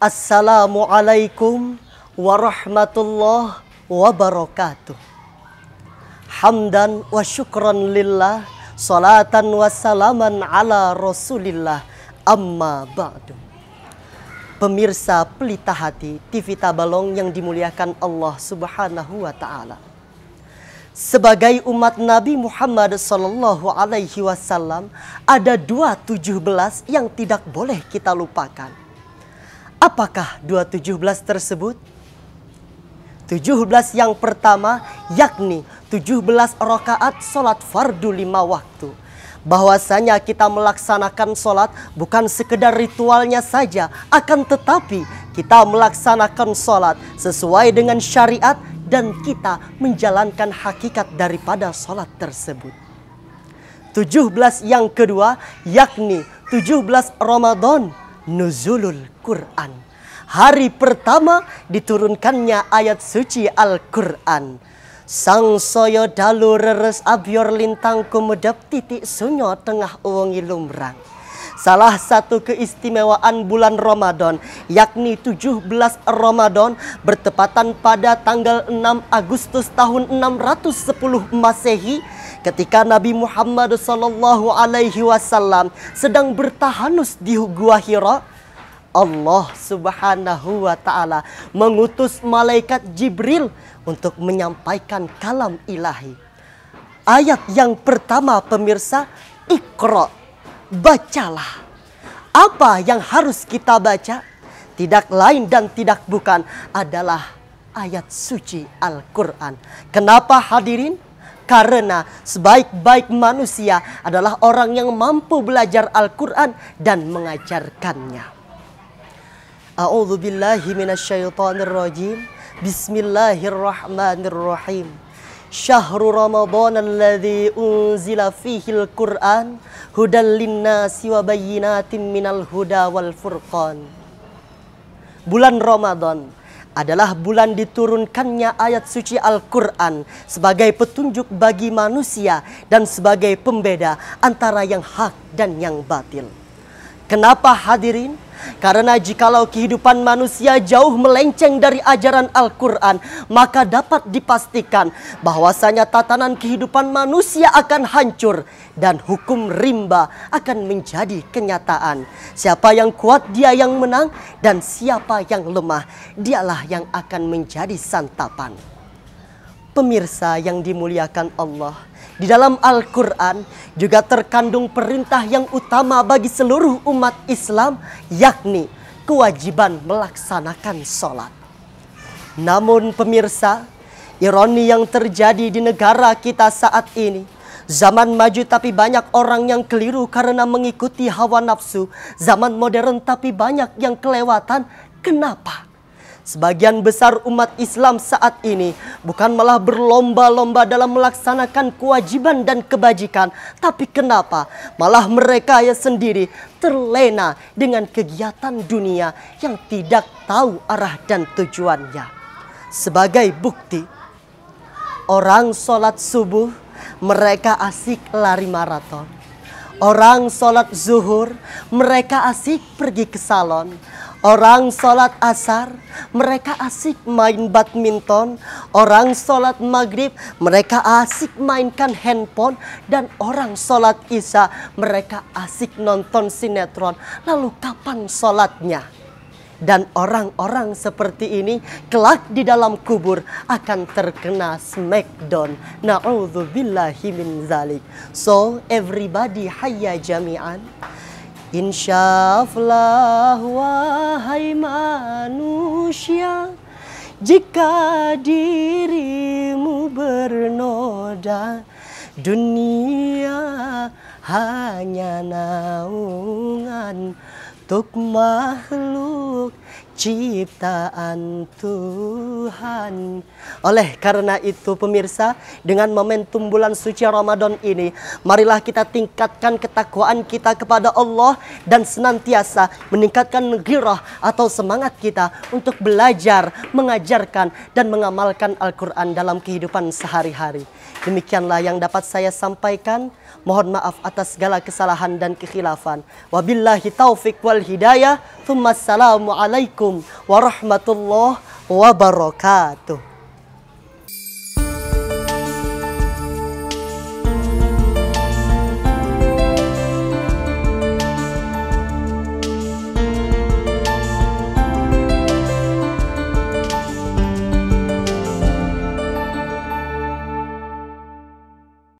Assalamualaikum warahmatullahi wabarakatuh. Hamdan wa syukran lillah, salatan wa salaman ala rasulillah, amma ba'du. Pemirsa pelita hati TV Tabalong yang dimuliakan Allah subhanahu wa ta'ala. Sebagai umat Nabi Muhammad Sallallahu Alaihi Wasallam, ada dua tujuh belas yang tidak boleh kita lupakan Apakah 217 tersebut? 17 yang pertama yakni 17 rakaat solat fardu lima waktu. Bahwasanya kita melaksanakan solat bukan sekedar ritualnya saja, akan tetapi kita melaksanakan solat sesuai dengan syariat dan kita menjalankan hakikat daripada solat tersebut. 17 yang kedua yakni 17 Ramadan nuzulul Quran. Hari pertama diturunkannya ayat suci Al-Quran. Sang soyo dalu reres abior lintang kumedap titik sunyo tengah uwangi lumrang. Salah satu keistimewaan bulan Ramadan yakni 17 Ramadan bertepatan pada tanggal 6 Agustus tahun 610 Masehi ketika Nabi Muhammad sallallahu alaihi wasallam sedang bertahanus di Gua Hira, Allah Subhanahu wa taala mengutus malaikat Jibril untuk menyampaikan kalam ilahi. Ayat yang pertama pemirsa, Iqra. Bacalah. Apa yang harus kita baca? Tidak lain dan tidak bukan adalah ayat suci Al-Quran. Kenapa hadirin? Karena sebaik-baik manusia adalah orang yang mampu belajar Al-Quran dan mengajarkannya. A'udzu billahi rajim. Bismillahirrahmanirrahim. Syahrul Ramadan alladzi unzila fihi al-Qur'an hudal linnasi wa bayyinatin minal huda wal furqan. Bulan Ramadan adalah bulan diturunkannya ayat suci Al-Quran sebagai petunjuk bagi manusia dan sebagai pembeda antara yang hak dan yang batil. Kenapa hadirin? Karena jikalau kehidupan manusia jauh melenceng dari ajaran Al-Quran, maka dapat dipastikan bahwasanya tatanan kehidupan manusia akan hancur dan hukum rimba akan menjadi kenyataan. Siapa yang kuat dia yang menang dan siapa yang lemah dialah yang akan menjadi santapan. Pemirsa yang dimuliakan Allah, di dalam Al-Quran juga terkandung perintah yang utama bagi seluruh umat Islam, yakni kewajiban melaksanakan sholat. Namun pemirsa, ironi yang terjadi di negara kita saat ini, Zaman maju tapi banyak orang yang keliru karena mengikuti hawa nafsu. Zaman modern tapi banyak yang kelewatan. Kenapa? Sebagian besar umat Islam saat ini bukan malah berlomba-lomba dalam melaksanakan kewajiban dan kebajikan, tapi kenapa malah mereka ya sendiri terlena dengan kegiatan dunia yang tidak tahu arah dan tujuannya. Sebagai bukti, orang sholat subuh mereka asik lari maraton. Orang sholat zuhur mereka asik pergi ke salon. Orang sholat asar, mereka asik main badminton. Orang sholat maghrib, mereka asik mainkan handphone. Dan orang sholat isya, mereka asik nonton sinetron. Lalu kapan sholatnya? Dan orang-orang seperti ini kelak di dalam kubur akan terkena smackdown. Na'udzubillahi min zalik. So everybody hayya jami'an. Insya Allah wahai manusia Jika dirimu bernoda Dunia hanya naungan Untuk makhluk ciptaan Tuhan. Oleh karena itu pemirsa, dengan momentum bulan suci Ramadan ini, marilah kita tingkatkan ketakwaan kita kepada Allah dan senantiasa meningkatkan girah atau semangat kita untuk belajar, mengajarkan dan mengamalkan Al-Qur'an dalam kehidupan sehari-hari. Demikianlah yang dapat saya sampaikan. Mohon maaf atas segala kesalahan dan kekhilafan. Wabillahi taufik wal hidayah. Thumma warahmatullahi wabarakatuh.